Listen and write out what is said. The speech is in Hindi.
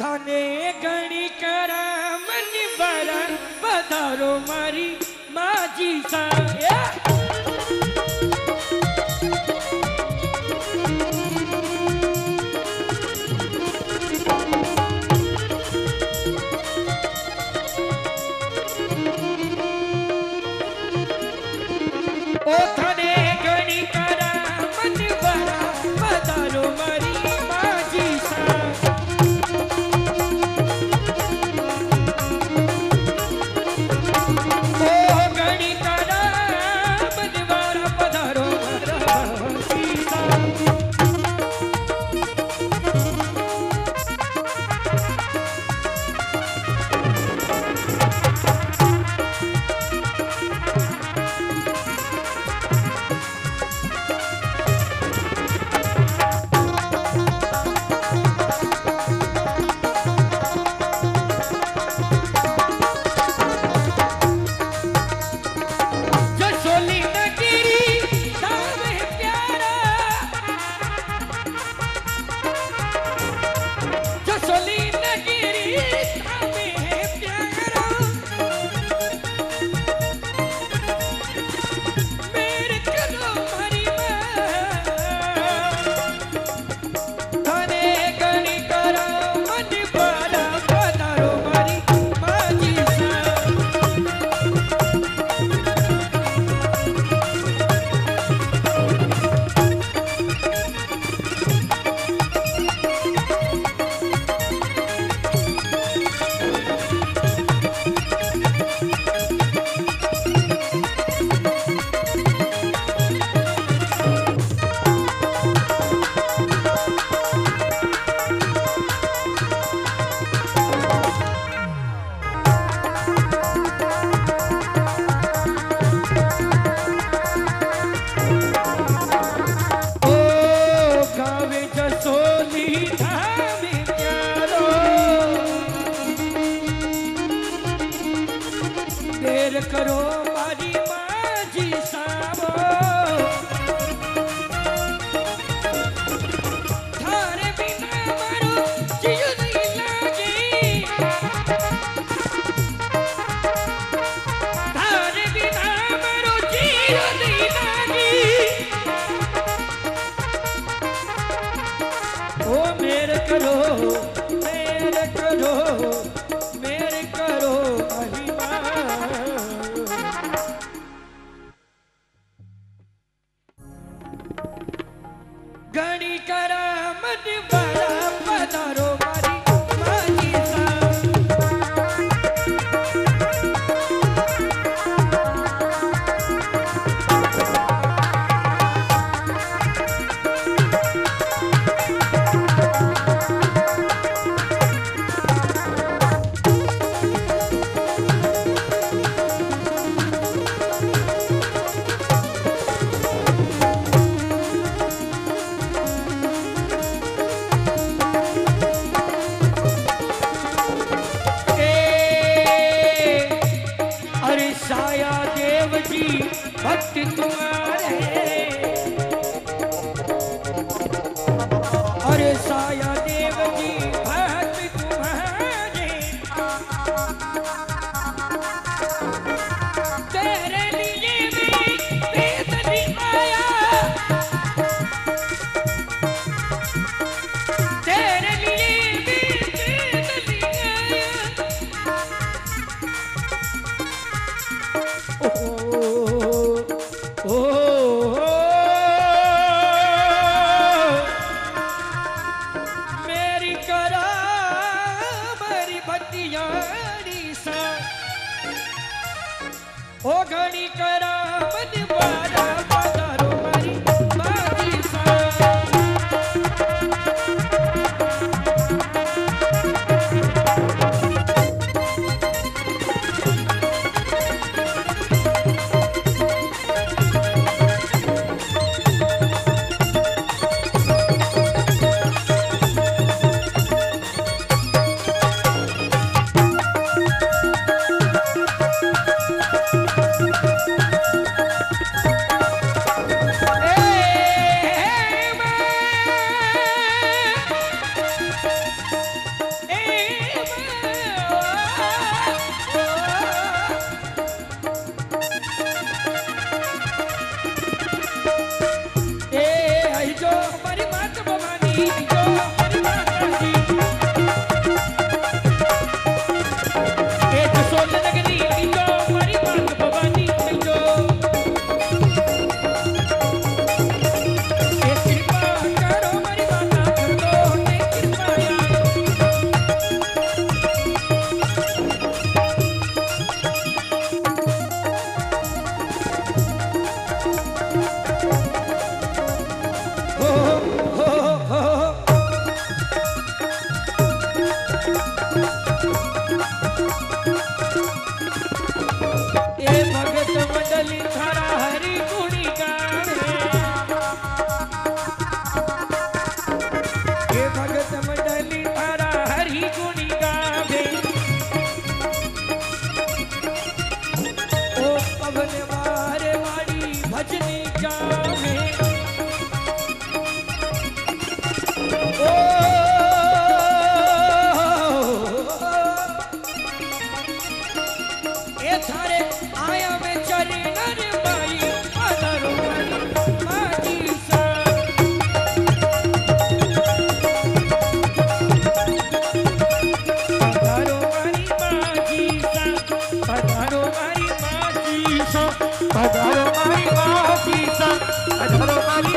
थाने घणी करा मन बरा पधारो मारी माजी सा। કરો भक्त तुम्हारे तो अरे साया देव जी भक्त तुम्हारे तो ओ घड़ी करा मन वाला Come on, come on. अधरो मारी बाहों की संग अधरो मारी